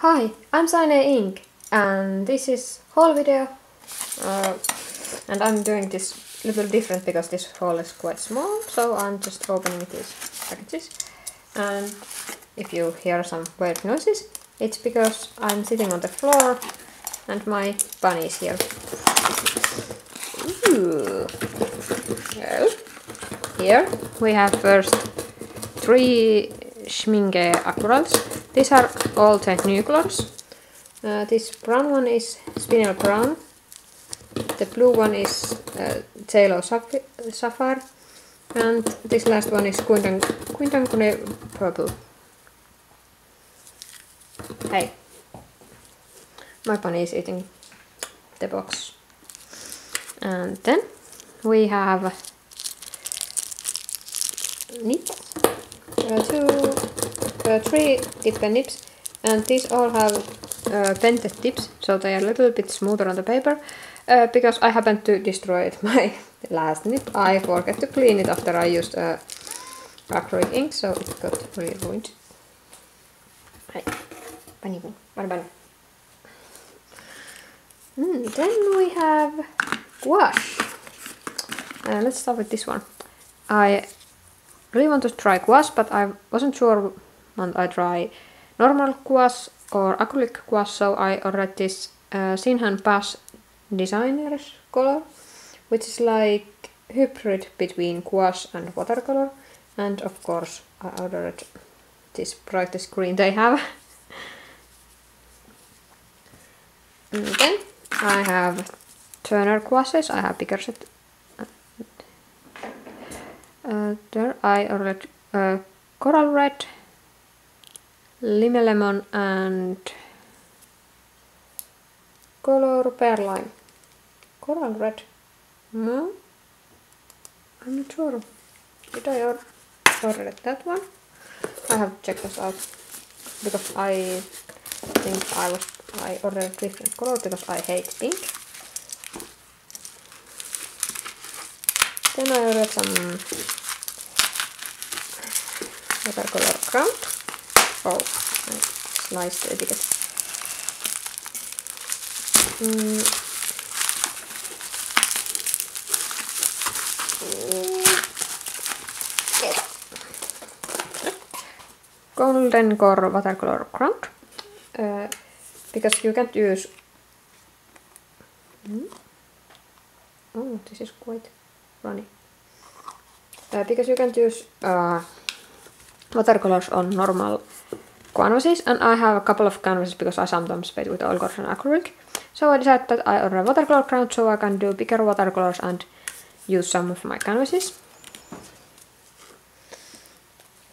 Hi, I'm Cyane Ink and this is haul video uh, and I'm doing this a little different because this haul is quite small so I'm just opening these packages and if you hear some weird noises it's because I'm sitting on the floor and my bunny is here. Ooh. Well, here we have first three Schmincke Aquarels. These are all Technicolors. Uh, this brown one is Spinel Brown. The blue one is uh, Phthalo Sapphire. And this last one is Quinacridone Purple. Hey, my bunny is eating the box. And then we have nips, uh, two, uh, three and nips, and these all have uh, tips, so they are a little bit smoother on the paper. Uh, because I happened to destroy my last nip, I forgot to clean it after I used uh, acrylic ink, so it got really ruined. Bunny. Mm, then we have gouache. Uh, let's start with this one. I really want to try gouache, but I wasn't sure when I try normal gouache or acrylic gouache, so I ordered this uh, ShinHan PASS Designer's color, which is like hybrid between gouache and watercolor. And of course, I ordered this brightest green they have. and then I have Turner gouaches. I have bigger set uh, there I ordered uh, coral red, lime lemon and color perlime. Coral red. No, I'm not sure. Did I or order that one? I have to check this out because I think I was I ordered different color because I hate pink. Then I ordered some watercolor ground. Oh, I sliced the etiquette. Mm. Golden Core watercolor ground. Uh, because you can't use... Mm. Oh, this is quite runny. Uh, because you can't use uh, watercolors on normal canvases and I have a couple of canvases because I sometimes paint with oil and acrylic. So I decided that I order a watercolor ground so I can do bigger watercolors and use some of my canvases.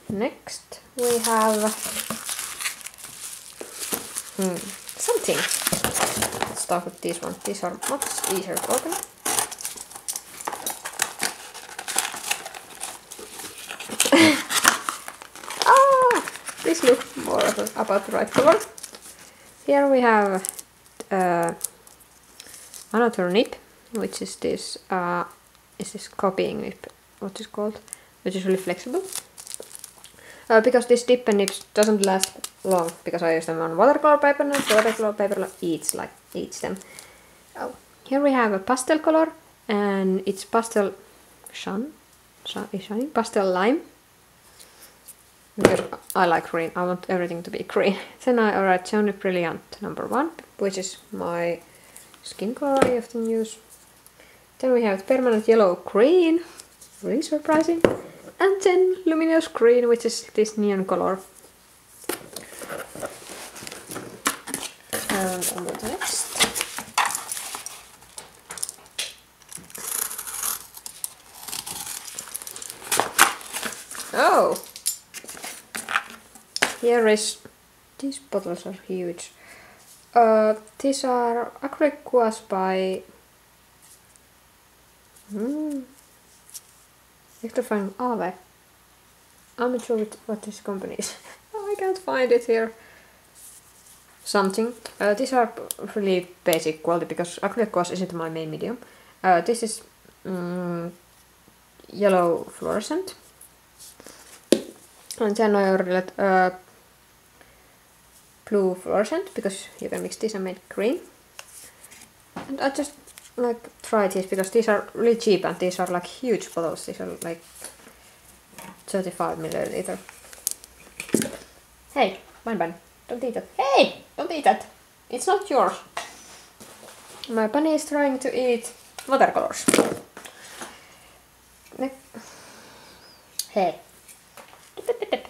Next we have hmm, something. Let's start with this one. These are much easier to open. look more about the right color. Here we have uh, another nib, which is this uh, is this copying nib, what is called, which is really flexible. Uh, because this dip and nibs doesn't last long because I use them on watercolor paper and watercolor paper eats like eats them. Oh, here we have a pastel color and it's pastel shun, shun, pastel lime I like green. I want everything to be green. then I ordered Jaune Brilliant number one, which is my skin color I often use. Then we have permanent yellow green, really surprising. And then luminous green, which is this neon color. And on the next. Oh! Here is... These bottles are huge. Uh, these are acrylic gouache by... Hmm. Electrifying Ave. I'm not sure what this company is. I can't find it here. Something. Uh, these are really basic quality because acrylic gouache isn't my main medium. Uh, this is um, yellow fluorescent. And then I ordered uh, blue fluorescent because you can mix this and make green. And I just like try these because these are really cheap and these are like huge bottles. These are like 35 milliliter. Hey, mine bunny, don't eat that. Hey, don't eat that. It's not yours. My bunny is trying to eat watercolors. Hey.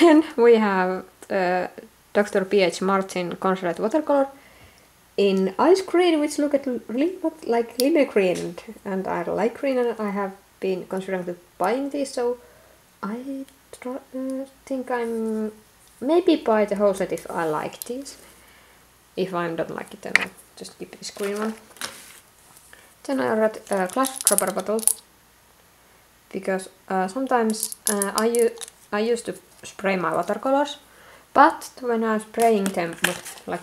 Then we have uh, Dr. P.H. Martin Concentrate Watercolor in ice green, which look at really like lime green, and I like green, and I have been considering to buying these, so I uh, think I'm maybe buy the whole set if I like these. If I don't like it, then I'll just keep this green one. Then I read a glass dropper bottle because uh, sometimes uh, I, I used to spray my watercolors but when I'm spraying them with like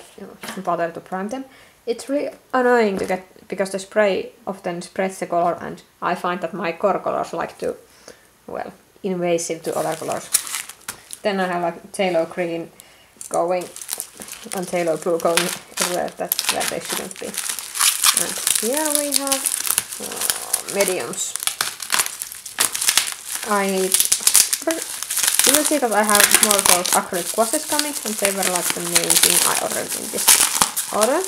water to prime them, it's really annoying to get because the spray often spreads the color and I find that my core colors like to, well, invasive to other colors. Then I have like phthalo green going and phthalo blue going everywhere that where they shouldn't be. And here we have uh, mediums. I see that I have more gold acrylic gouaches coming and they were like the main thing I ordered in this order.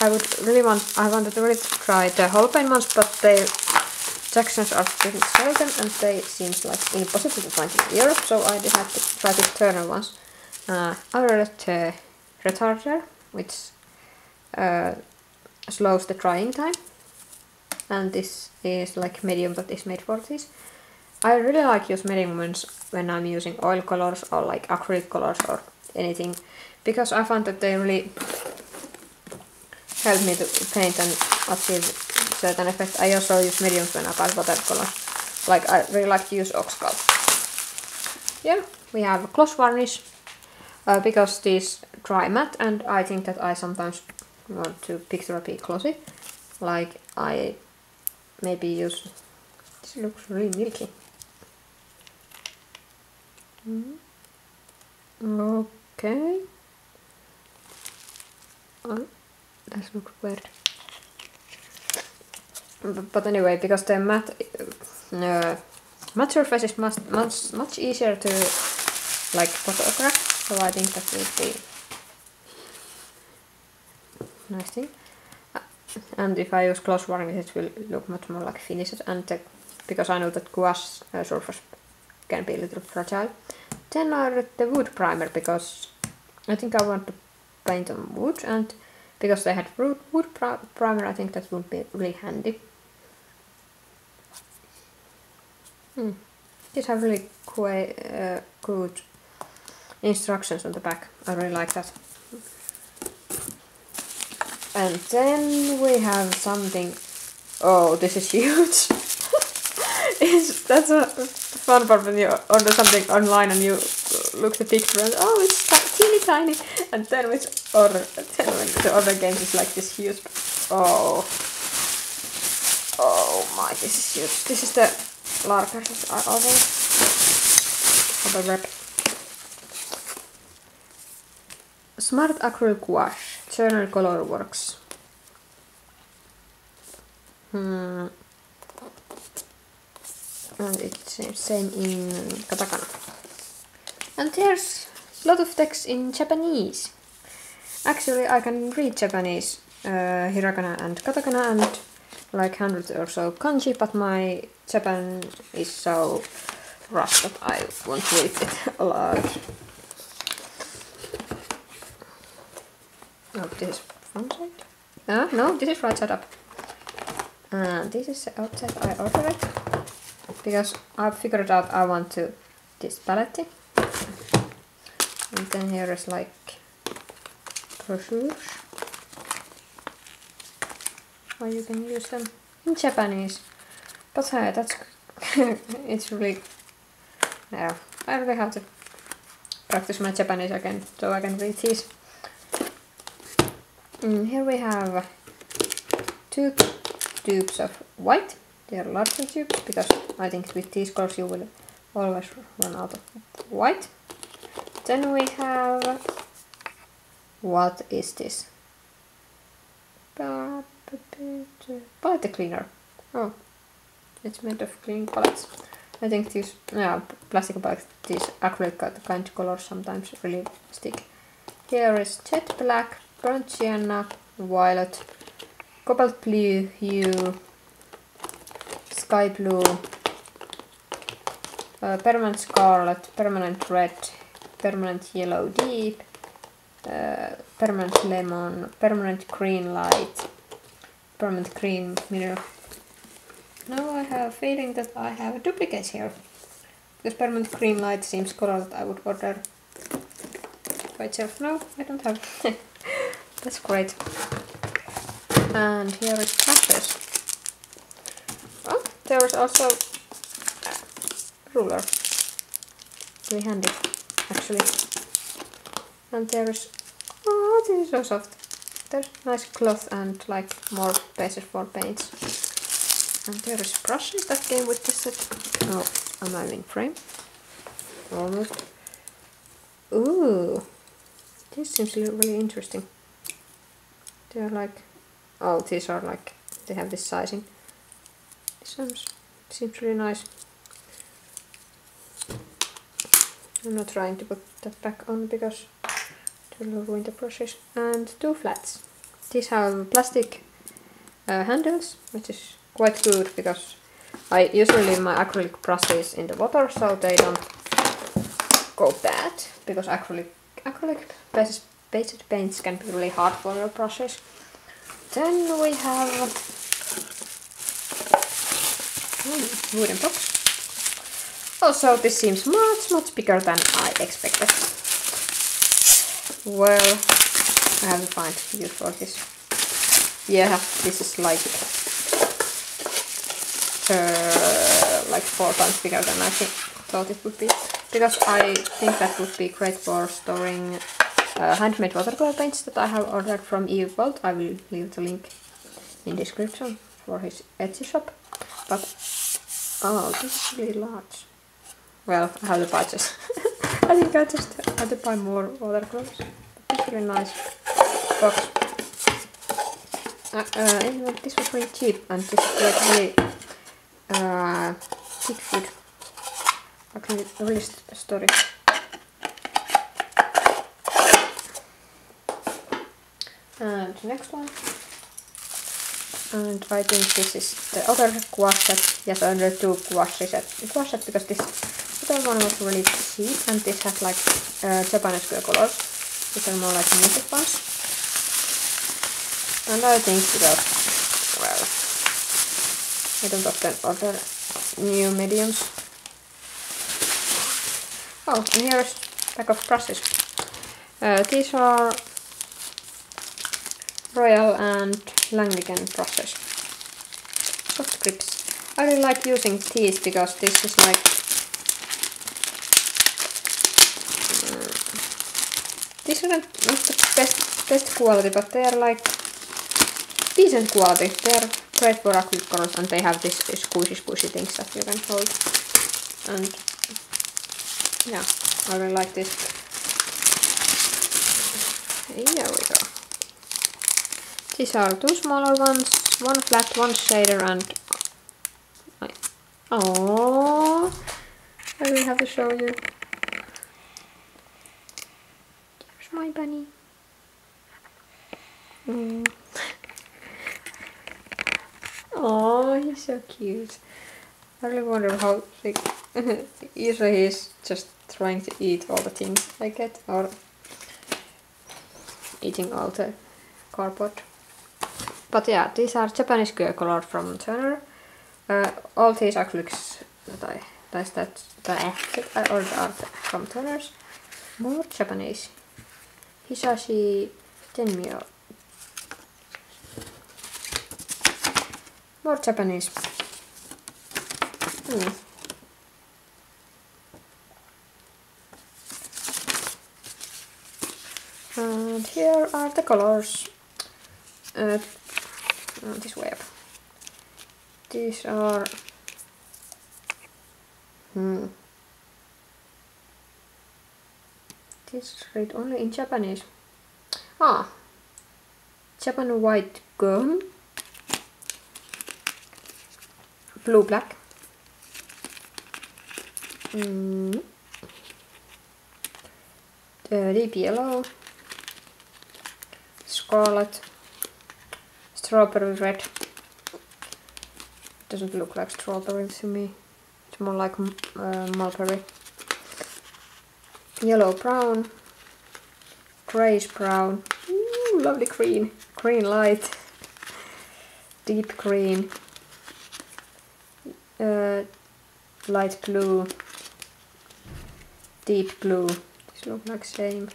I would really want, I wanted to really try the whole paint ones, but their sections are pretty certain and they seems like impossible to find in Europe, so I decided to try the Turner ones. Uh, I ordered the retarder, which uh, slows the drying time and this is like medium that is made for this. I really like use medium ones when I'm using oil colors or like acrylic colors or anything because I found that they really help me to paint and achieve certain effect. I also use mediums when I paint watercolors. Like I really like to use ox gall. Yeah, we have a gloss varnish uh, because these dry matte and I think that I sometimes want to picture a bit glossy like I maybe use this looks really milky. Mm. okay. Oh, that looks weird. But, but anyway because the matte uh, matte surface is much, much much easier to like photograph so I think that will be nice thing. Uh, and if I use gloss varnish it will look much more like finished and the, because I know that gouache uh, surface can be a little fragile. Then I the wood primer because I think I want to paint on wood and because they had wood, wood primer I think that would be really handy. Hmm. These have really uh, good instructions on the back. I really like that. And then we have something. Oh, this is huge. it's, that's a fun part when you order something online and you look the picture and oh, it's teeny tiny. And then with order, then when the other games is like this huge. Oh, oh my, this is huge. This is the Larkers I always have a wrap. Smart Acrylic Gouache, Journal Color Works. Hmm. And it's same in katakana. And there's a lot of text in Japanese. Actually, I can read Japanese, uh, hiragana and katakana and like hundreds or so kanji, but my Japan is so rough that I won't read it a lot. Oh, this is front side? Ah, no, this is right side up. And this is the outside I ordered. Because I figured out I want to this palette. And then here is like brochures. How you can use them in Japanese. But hey, that's it's really yeah, I really have to practice my Japanese again so I can read these. Mm, here we have two tubes of white. They are larger tubes because I think with these colors you will always run out of white. Then we have, what is this? Palette cleaner. Oh, it's made of cleaning palettes. I think these yeah, plastic bags, these acrylic kind of colors sometimes really stick. Here is jet black, burnt sienna, violet, cobalt blue hue, sky blue, uh, permanent scarlet, permanent red, permanent yellow deep, uh, permanent lemon, permanent green light, permanent green mirror. Now I have a feeling that I have a duplicate here. Because permanent green light seems color that I would order by itself. No, I don't have. That's great. And here is brushes. Oh, there is also a ruler. Very handy, actually. And there is... Oh, this is so soft. There's nice cloth and like more bases for paints. And there is brushes that came with this set. Oh, am I frame? Almost. Ooh, this seems really interesting. They are like, oh, these are like, they have this sizing. Seems, seems really nice. I'm not trying to put that back on because it will ruin the brushes. And two flats. These have plastic uh, handles, which is quite good because I usually leave my acrylic brushes in the water so they don't go bad because acrylic acrylic based, based paints can be really hard for your brushes. Then we have hmm, wooden box. Also, this seems much, much bigger than I expected. Well, I have to find use for this. Yeah, this is like uh, like four times bigger than I think, thought it would be. Because I think that would be great for storing uh, handmade watercolor paints that I have ordered from Eve Bolt. I will leave the link in description for his Etsy shop. But, oh, this is really large. Well, I have the just, I think I just had to buy more watercolors. It's really nice box. Uh, uh, anyway, this was really cheap and is like really uh, Bigfoot. Okay, really st story. And next one. And I think this is the other gouache set. Yes, under two gouache set. Gouache set because this other one was really cheap and this has like uh, Japanese colors. These are more like music ones. And I think because, well, I don't often order new mediums. Oh, and here's a pack of brushes. Uh, these are Royal and Langnickel brushes. Soft grips. I really like using these because this is like uh, these are not the best best quality, but they are like decent quality. They are great for colors and they have this squishy squishy things that you can hold. And yeah, I really like this. Here we go. These are two smaller ones, one flat, one shader and... Oh, I will have to show you. Here's my bunny. Mm. Oh, he's so cute. I really wonder how like usually he's just trying to eat all the things I get or eating all the cardboard. But yeah, these are Japanese color from Turner. Uh, all these acrylics that I that that, that I ordered are from Turner's. More Japanese. Hisashi Tenmyouya More Japanese. Hmm. And here are the colors. Uh, this way up. These are... Hmm. This read only in Japanese. Ah, Japan white gum, blue black, mm. deep yellow, scarlet, strawberry red. Doesn't look like strawberry to me. It's more like uh, mulberry. Yellow brown, grayish brown, Ooh, lovely green, green light, deep green, uh, light blue, deep blue. These look like same.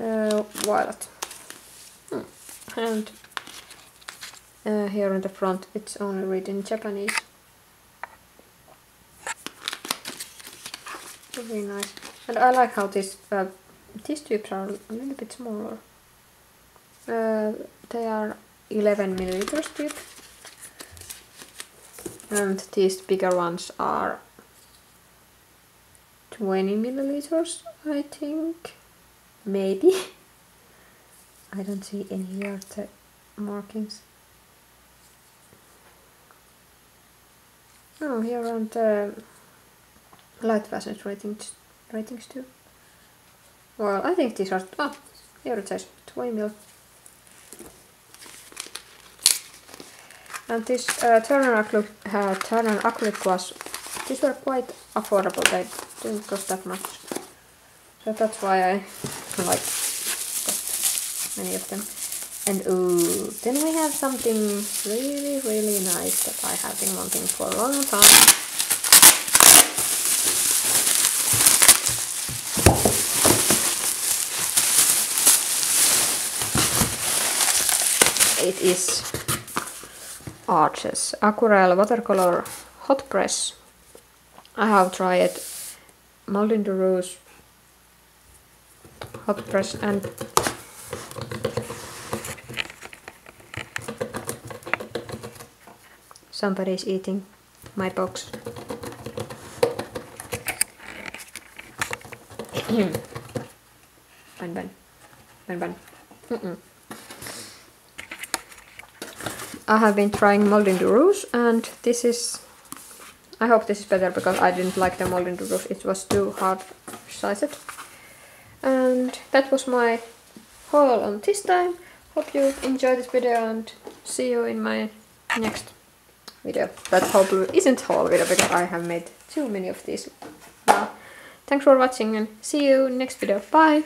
Uh, violet. And uh, here on the front it's only written in Japanese. Very nice. And I like how this uh, these tubes are a little bit smaller. Uh, they are 11 milliliters tube. And these bigger ones are 20 milliliters, I think. Maybe. I don't see any here markings. Oh, here on the light fastness ratings, ratings too. Well, I think these are, oh, here it says 20 mil. And this uh, Turner acrylic, uh, Turner acrylic was, these were quite affordable, they didn't cost that much. So that's why I like many of them. And ooh, then we have something really, really nice that I have been wanting for a long time. It is Arches Aquarelle Watercolor Hot Press. I have tried Moulin Rose Hot Press and Somebody's eating my box. bun bun. Bun bun. Mm -mm. I have been trying Moulin du Roy and this is... I hope this is better because I didn't like the Moulin du Roy. It was too hard sized. And that was my haul on this time. Hope you enjoyed this video and see you in my next video. That probably isn't whole video because I have made too many of these now. Thanks for watching and see you next video. Bye!